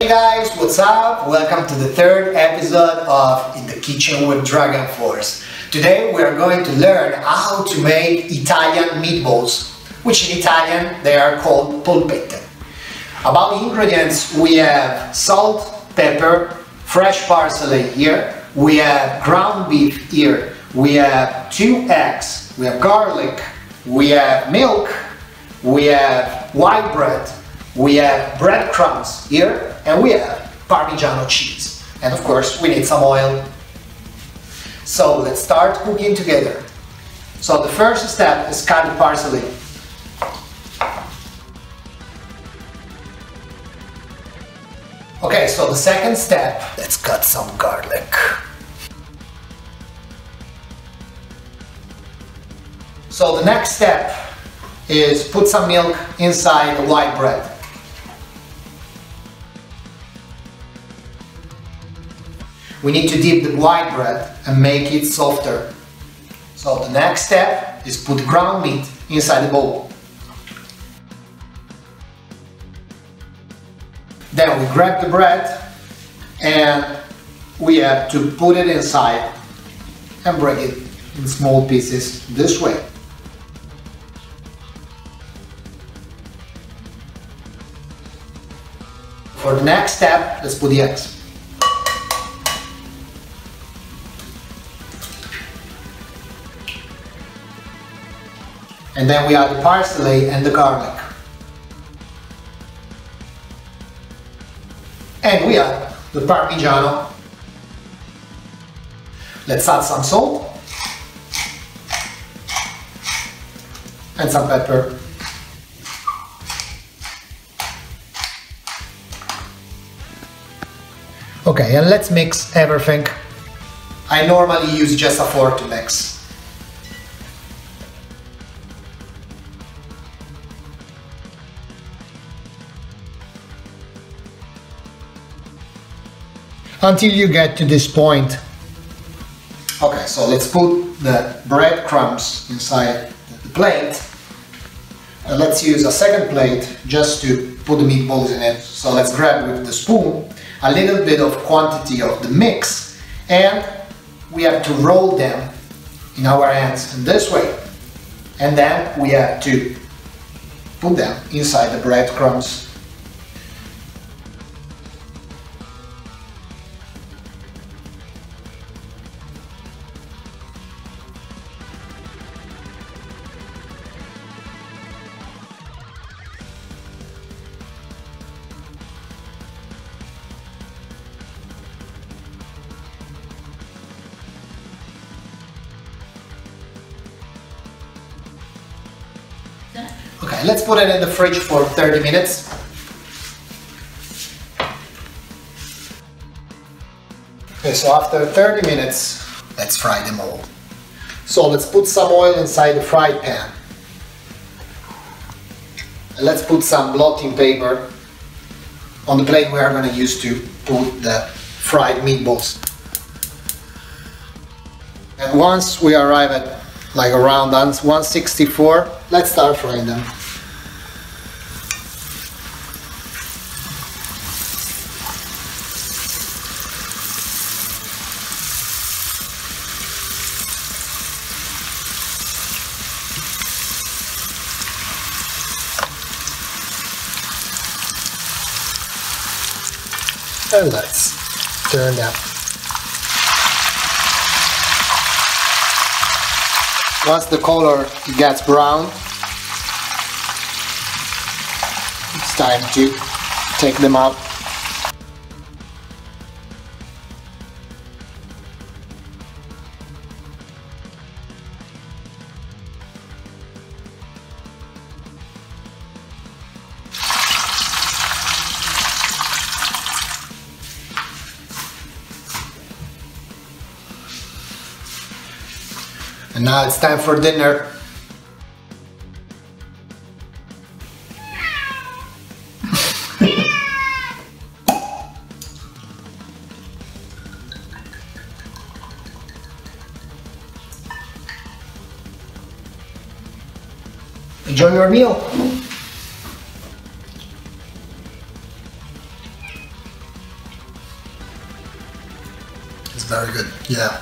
Hey guys, what's up? Welcome to the third episode of In the Kitchen with Dragon Force. Today we are going to learn how to make Italian meatballs, which in Italian they are called polpette. About the ingredients, we have salt, pepper, fresh parsley here, we have ground beef here, we have two eggs, we have garlic, we have milk, we have white bread, we have breadcrumbs here, and we have Parmigiano cheese. And of course, we need some oil. So let's start cooking together. So the first step is cut the parsley. Okay, so the second step, let's cut some garlic. So the next step is put some milk inside the white bread. We need to dip the white bread and make it softer. So the next step is put ground meat inside the bowl. Then we grab the bread and we have to put it inside and break it in small pieces this way. For the next step, let's put the eggs. And then we add the parsley and the garlic. And we add the Parmigiano. Let's add some salt and some pepper. Okay, and let's mix everything. I normally use just a fork to mix. Until you get to this point. Okay, so let's put the breadcrumbs inside the plate. And let's use a second plate just to put the meatballs in it. So let's grab with the spoon a little bit of quantity of the mix and we have to roll them in our hands in this way. And then we have to put them inside the breadcrumbs Okay, let's put it in the fridge for 30 minutes. Okay, so after 30 minutes, let's fry them all. So let's put some oil inside the fried pan. And let's put some blotting paper on the plate we are going to use to put the fried meatballs. And once we arrive at like around 164, let's start frying them. and let's turn that. Once the color gets brown, it's time to take them out. And now it's time for dinner. Enjoy your meal. It's very good, yeah.